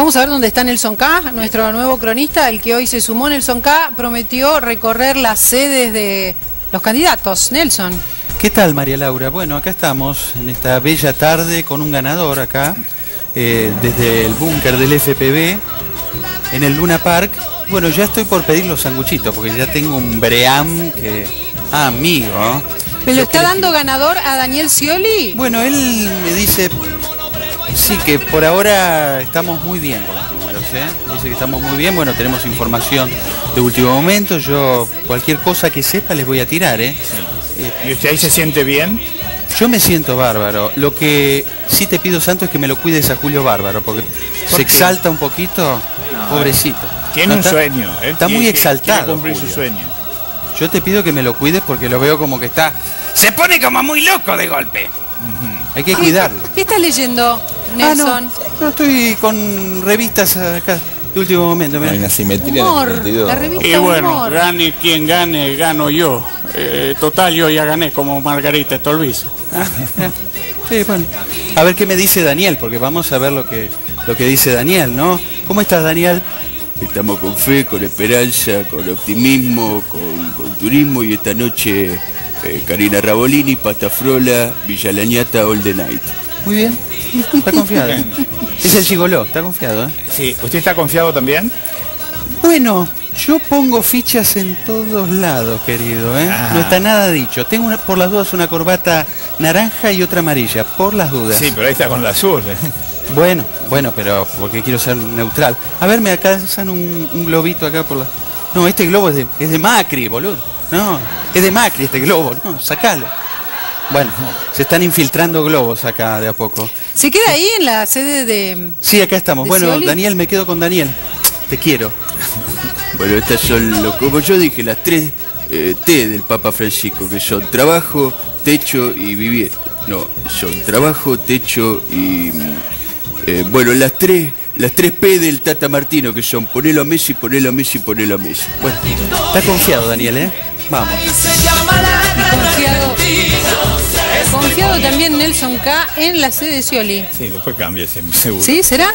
Vamos a ver dónde está Nelson K, nuestro nuevo cronista, el que hoy se sumó. Nelson K prometió recorrer las sedes de los candidatos. Nelson. ¿Qué tal, María Laura? Bueno, acá estamos en esta bella tarde con un ganador acá, eh, desde el búnker del FPV, en el Luna Park. Bueno, ya estoy por pedir los sanguchitos, porque ya tengo un bream que... Ah, amigo. ¿Me lo está dando ganador a Daniel Scioli? Bueno, él me dice Sí, que por ahora estamos muy bien con los números, ¿eh? Dice que estamos muy bien, bueno, tenemos información de último momento, yo cualquier cosa que sepa les voy a tirar, ¿eh? ¿Y usted ahí se siente bien? Yo me siento bárbaro. Lo que sí te pido, Santo, es que me lo cuides a Julio Bárbaro, porque se exalta un poquito, pobrecito. Tiene un sueño. ¿eh? Está muy exaltado. cumplir su sueño. Yo te pido que me lo cuides porque lo veo como que está... Se pone como muy loco de golpe. Hay que cuidarlo. ¿Qué estás leyendo, Nelson? Ah, no, estoy con revistas acá de último momento. Hay una simetría humor, la revista Y bueno, gane quien gane, gano yo. Eh, total, yo ya gané como Margarita Stolbiz. sí, bueno. A ver qué me dice Daniel, porque vamos a ver lo que, lo que dice Daniel, ¿no? ¿Cómo estás, Daniel? Estamos con fe, con esperanza, con optimismo, con, con turismo y esta noche eh, Karina Rabolini, Patafrola, Villa Lañata, All the Night. Muy bien, está confiado. es el gigoló, está confiado, ¿eh? Sí, ¿usted está confiado también? Bueno, yo pongo fichas en todos lados, querido, ¿eh? Ah. No está nada dicho. Tengo una, por las dudas una corbata naranja y otra amarilla, por las dudas. Sí, pero ahí está con la azul. ¿eh? Bueno, bueno, pero porque quiero ser neutral. A ver, me alcanzan un, un globito acá por la... No, este globo es de, es de Macri, boludo. No, es de Macri este globo, no, sacalo. Bueno, se están infiltrando globos acá de a poco. ¿Se queda ahí en la sede de.? Sí, acá estamos. ¿De Bueno, Scioli? Daniel, me quedo con Daniel. Te quiero. Bueno, estas son, lo, como yo dije, las tres eh, T del Papa Francisco, que son trabajo, techo y vivir. No, son trabajo, techo y... mm, eh, bueno, las tres, las tres P del Tata Martino, que son ponelo a Messi, ponelo a Messi, ponelo a Messi. Bueno, está confiado, Daniel, ¿eh? Vamos. Confiado. Confiado también Nelson K en la sede de Scioli. Sí, después cambia siempre, seguro. ¿Sí? ¿Será?